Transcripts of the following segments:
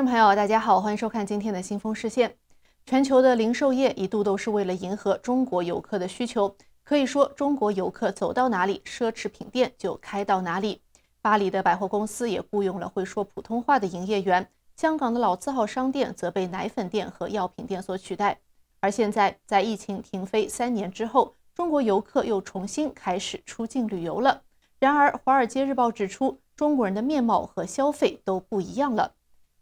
众朋友，大家好，欢迎收看今天的新风视线。全球的零售业一度都是为了迎合中国游客的需求，可以说中国游客走到哪里，奢侈品店就开到哪里。巴黎的百货公司也雇佣了会说普通话的营业员，香港的老字号商店则被奶粉店和药品店所取代。而现在，在疫情停飞三年之后，中国游客又重新开始出境旅游了。然而，《华尔街日报》指出，中国人的面貌和消费都不一样了。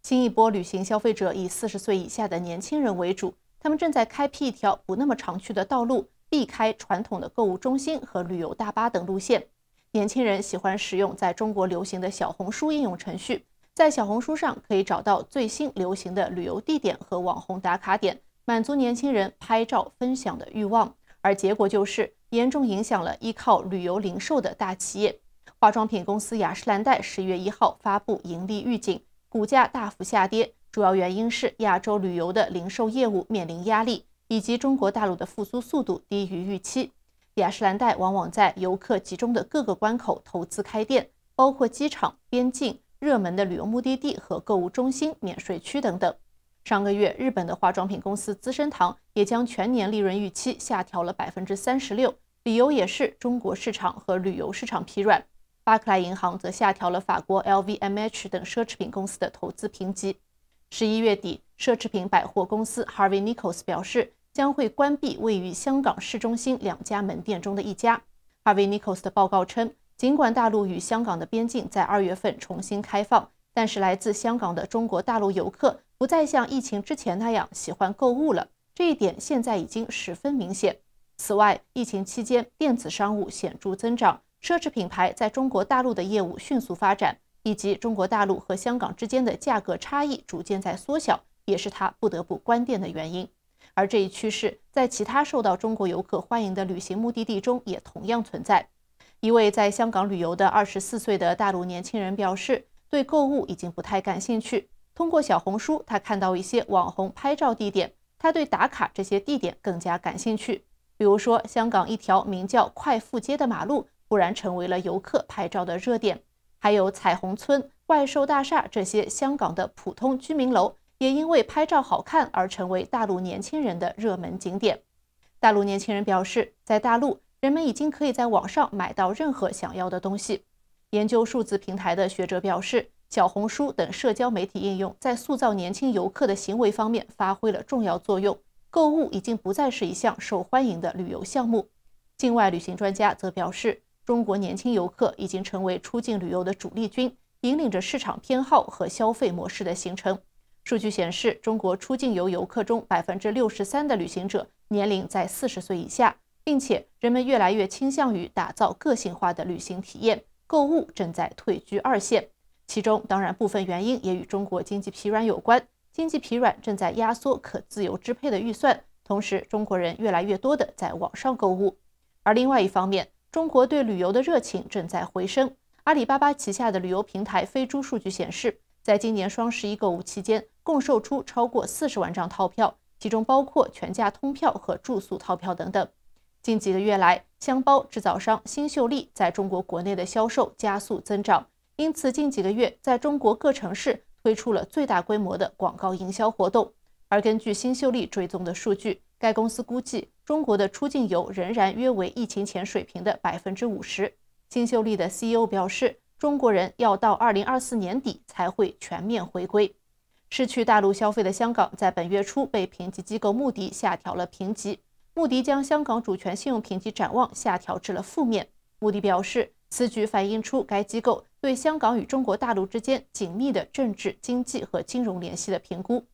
新一波旅行消费者以四十岁以下的年轻人为主，他们正在开辟一条不那么常去的道路，避开传统的购物中心和旅游大巴等路线。年轻人喜欢使用在中国流行的小红书应用程序，在小红书上可以找到最新流行的旅游地点和网红打卡点，满足年轻人拍照分享的欲望。而结果就是严重影响了依靠旅游零售的大企业。化妆品公司雅诗兰黛十月一号发布盈利预警，股价大幅下跌，主要原因是亚洲旅游的零售业务面临压力，以及中国大陆的复苏速度低于预期。雅诗兰黛往往在游客集中的各个关口投资开店，包括机场、边境、热门的旅游目的地和购物中心、免税区等等。上个月，日本的化妆品公司资生堂也将全年利润预期下调了百分之三十六，理由也是中国市场和旅游市场疲软。巴克莱银行则下调了法国 LVMH 等奢侈品公司的投资评级。十一月底，奢侈品百货公司 Harvey Nichols 表示将会关闭位于香港市中心两家门店中的一家。Harvey Nichols 的报告称，尽管大陆与香港的边境在二月份重新开放，但是来自香港的中国大陆游客不再像疫情之前那样喜欢购物了。这一点现在已经十分明显。此外，疫情期间电子商务显著增长。奢侈品牌在中国大陆的业务迅速发展，以及中国大陆和香港之间的价格差异逐渐在缩小，也是它不得不关店的原因。而这一趋势在其他受到中国游客欢迎的旅行目的地中也同样存在。一位在香港旅游的二十四岁的大陆年轻人表示，对购物已经不太感兴趣。通过小红书，他看到一些网红拍照地点，他对打卡这些地点更加感兴趣。比如说，香港一条名叫快富街的马路。忽然成为了游客拍照的热点，还有彩虹村、怪兽大厦这些香港的普通居民楼，也因为拍照好看而成为大陆年轻人的热门景点。大陆年轻人表示，在大陆，人们已经可以在网上买到任何想要的东西。研究数字平台的学者表示，小红书等社交媒体应用在塑造年轻游客的行为方面发挥了重要作用，购物已经不再是一项受欢迎的旅游项目。境外旅行专家则表示。中国年轻游客已经成为出境旅游的主力军，引领着市场偏好和消费模式的形成。数据显示，中国出境游游客中，百分之六十三的旅行者年龄在四十岁以下，并且人们越来越倾向于打造个性化的旅行体验，购物正在退居二线。其中，当然部分原因也与中国经济疲软有关，经济疲软正在压缩可自由支配的预算，同时中国人越来越多的在网上购物。而另外一方面，中国对旅游的热情正在回升。阿里巴巴旗下的旅游平台飞猪数据显示，在今年双十一购物期间，共售出超过四十万张套票，其中包括全价通票和住宿套票等等。近几个月来，箱包制造商新秀丽在中国国内的销售加速增长，因此近几个月在中国各城市推出了最大规模的广告营销活动。而根据新秀丽追踪的数据，该公司估计，中国的出境游仍然约为疫情前水平的百分之五十。新秀丽的 CEO 表示，中国人要到二零二四年底才会全面回归。失去大陆消费的香港，在本月初被评级机构穆迪下调了评级。穆迪将香港主权信用评级展望下调至了负面。穆迪表示，此举反映出该机构对香港与中国大陆之间紧密的政治、经济和金融联系的评估。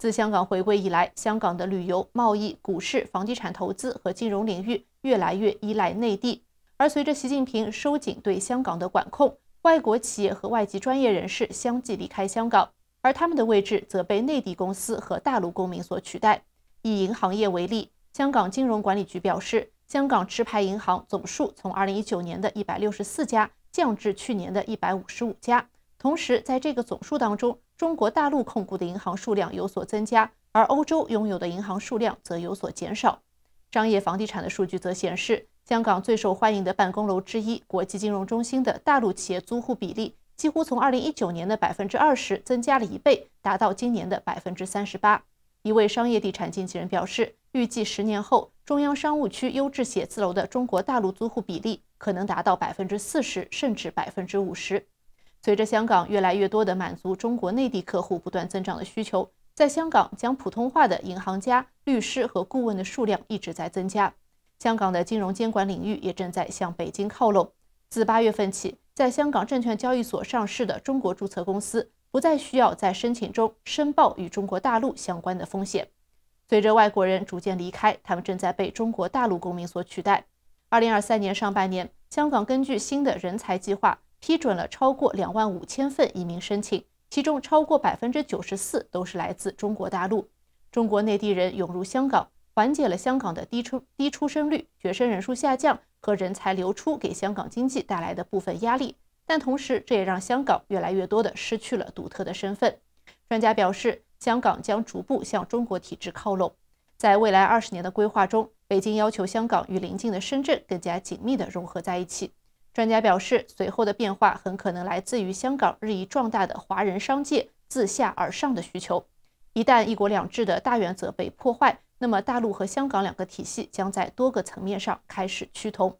自香港回归以来，香港的旅游、贸易、股市、房地产投资和金融领域越来越依赖内地。而随着习近平收紧对香港的管控，外国企业和外籍专业人士相继离开香港，而他们的位置则被内地公司和大陆公民所取代。以银行业为例，香港金融管理局表示，香港持牌银行总数从2019年的一百六十四家降至去年的一百五十五家。同时，在这个总数当中，中国大陆控股的银行数量有所增加，而欧洲拥有的银行数量则有所减少。商业房地产的数据则显示，香港最受欢迎的办公楼之一——国际金融中心的大陆企业租户比例几乎从2019年的百分之二十增加了一倍，达到今年的百分之三十八。一位商业地产经纪人表示，预计十年后，中央商务区优质写字楼的中国大陆租户比例可能达到百分之四十，甚至百分之五十。随着香港越来越多的满足中国内地客户不断增长的需求，在香港讲普通话的银行家、律师和顾问的数量一直在增加。香港的金融监管领域也正在向北京靠拢。自八月份起，在香港证券交易所上市的中国注册公司不再需要在申请中申报与中国大陆相关的风险。随着外国人逐渐离开，他们正在被中国大陆公民所取代。二零二三年上半年，香港根据新的人才计划批准了超过两万五千份移民申请，其中超过百分之九十四都是来自中国大陆。中国内地人涌入香港。缓解了香港的低出低出生率、学生人数下降和人才流出给香港经济带来的部分压力，但同时这也让香港越来越多的失去了独特的身份。专家表示，香港将逐步向中国体制靠拢。在未来二十年的规划中，北京要求香港与邻近的深圳更加紧密地融合在一起。专家表示，随后的变化很可能来自于香港日益壮大的华人商界自下而上的需求。一旦一国两制的大原则被破坏，那么，大陆和香港两个体系将在多个层面上开始趋同。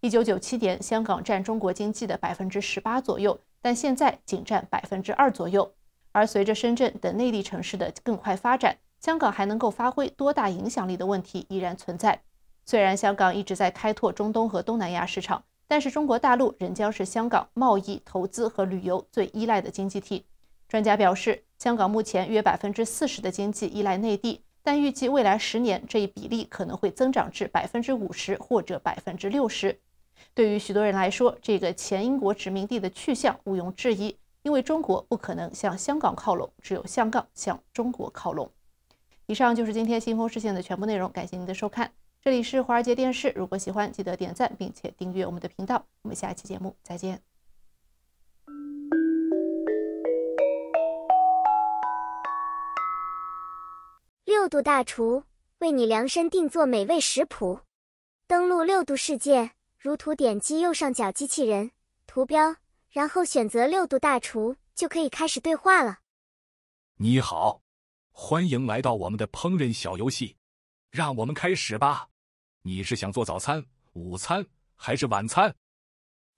一九九七年，香港占中国经济的百分之十八左右，但现在仅占百分之二左右。而随着深圳等内地城市的更快发展，香港还能够发挥多大影响力的问题依然存在。虽然香港一直在开拓中东和东南亚市场，但是中国大陆仍将是香港贸易、投资和旅游最依赖的经济体。专家表示，香港目前约百分之四十的经济依赖内地。但预计未来十年，这一比例可能会增长至百分之五十或者百分之六十。对于许多人来说，这个前英国殖民地的去向毋庸置疑，因为中国不可能向香港靠拢，只有香港向中国靠拢。以上就是今天新风视线的全部内容，感谢您的收看。这里是华尔街电视，如果喜欢，记得点赞并且订阅我们的频道。我们下一期节目再见。六度大厨为你量身定做美味食谱，登录六度世界，如图点击右上角机器人图标，然后选择六度大厨，就可以开始对话了。你好，欢迎来到我们的烹饪小游戏，让我们开始吧。你是想做早餐、午餐还是晚餐？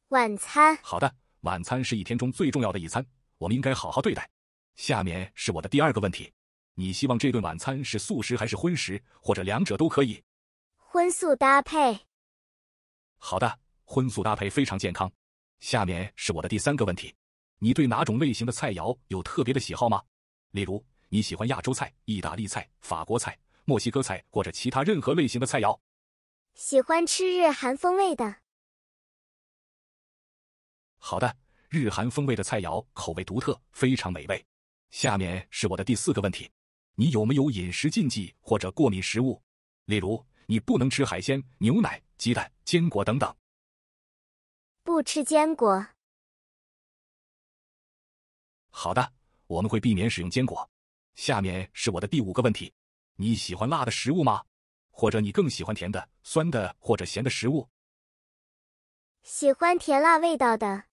晚餐。好的，晚餐是一天中最重要的一餐，我们应该好好对待。下面是我的第二个问题。你希望这顿晚餐是素食还是荤食，或者两者都可以？荤素搭配。好的，荤素搭配非常健康。下面是我的第三个问题：你对哪种类型的菜肴有特别的喜好吗？例如，你喜欢亚洲菜、意大利菜、法国菜、墨西哥菜，或者其他任何类型的菜肴？喜欢吃日韩风味的。好的，日韩风味的菜肴口味独特，非常美味。下面是我的第四个问题。你有没有饮食禁忌或者过敏食物？例如，你不能吃海鲜、牛奶、鸡蛋、坚果等等。不吃坚果。好的，我们会避免使用坚果。下面是我的第五个问题：你喜欢辣的食物吗？或者你更喜欢甜的、酸的或者咸的食物？喜欢甜辣味道的。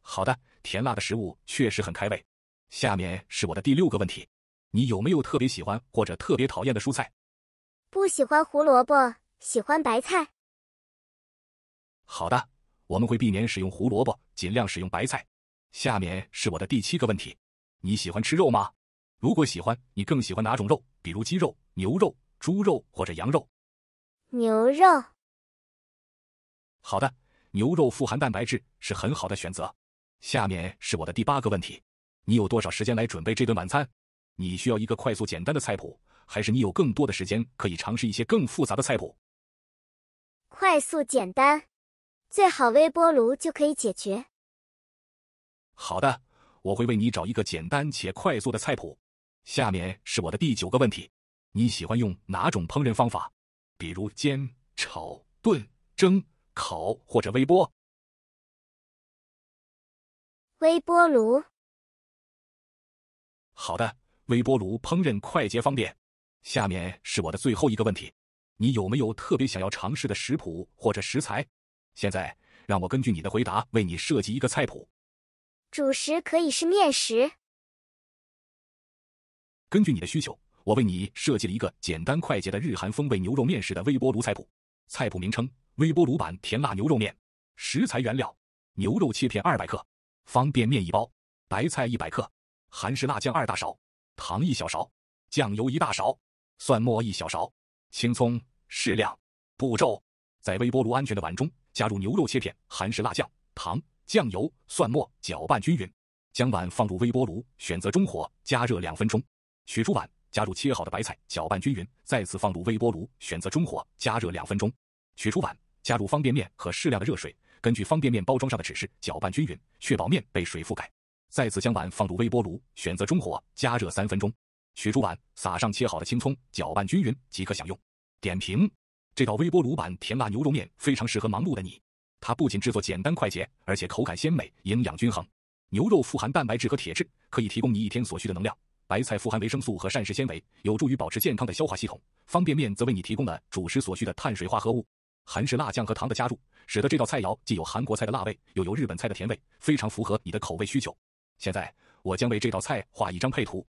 好的，甜辣的食物确实很开胃。下面是我的第六个问题：你有没有特别喜欢或者特别讨厌的蔬菜？不喜欢胡萝卜，喜欢白菜。好的，我们会避免使用胡萝卜，尽量使用白菜。下面是我的第七个问题：你喜欢吃肉吗？如果喜欢，你更喜欢哪种肉？比如鸡肉、牛肉、猪肉或者羊肉？牛肉。好的，牛肉富含蛋白质，是很好的选择。下面是我的第八个问题。你有多少时间来准备这顿晚餐？你需要一个快速简单的菜谱，还是你有更多的时间可以尝试一些更复杂的菜谱？快速简单，最好微波炉就可以解决。好的，我会为你找一个简单且快速的菜谱。下面是我的第九个问题：你喜欢用哪种烹饪方法？比如煎、炒、炖、蒸、烤或者微波？微波炉。好的，微波炉烹饪快捷方便。下面是我的最后一个问题：你有没有特别想要尝试的食谱或者食材？现在让我根据你的回答为你设计一个菜谱。主食可以是面食。根据你的需求，我为你设计了一个简单快捷的日韩风味牛肉面食的微波炉菜谱。菜谱名称：微波炉版甜辣牛肉面。食材原料：牛肉切片二百克，方便面一包，白菜一百克，韩式辣酱二大勺，糖一小勺，酱油一大勺，蒜末一小勺，青葱适量。步骤：在微波炉安全的碗中加入牛肉切片、韩式辣酱、糖、酱油、蒜末，搅拌均匀。将碗放入微波炉，选择中火加热两分钟。取出碗，加入切好的白菜，搅拌均匀，再次放入微波炉，选择中火加热两分钟。取出碗，加入方便面和适量的热水，根据方便面包装上的指示搅拌均匀，确保面被水覆盖。再次将碗放入微波炉，选择中火加热三分钟。取出碗，撒上切好的青葱，搅拌均匀即可享用。点评：这道微波炉版甜辣牛肉面非常适合忙碌的你，它不仅制作简单快捷，而且口感鲜美，营养均衡。牛肉富含蛋白质和铁质，可以提供你一天所需的能量。白菜富含维生素和膳食纤维，有助于保持健康的消化系统。方便面则为你提供了主食所需的碳水化合物。韩式辣酱和糖的加入，使得这道菜肴既有韩国菜的辣味，又有日本菜的甜味，非常符合你的口味需求。现在，我将为这道菜画一张配图。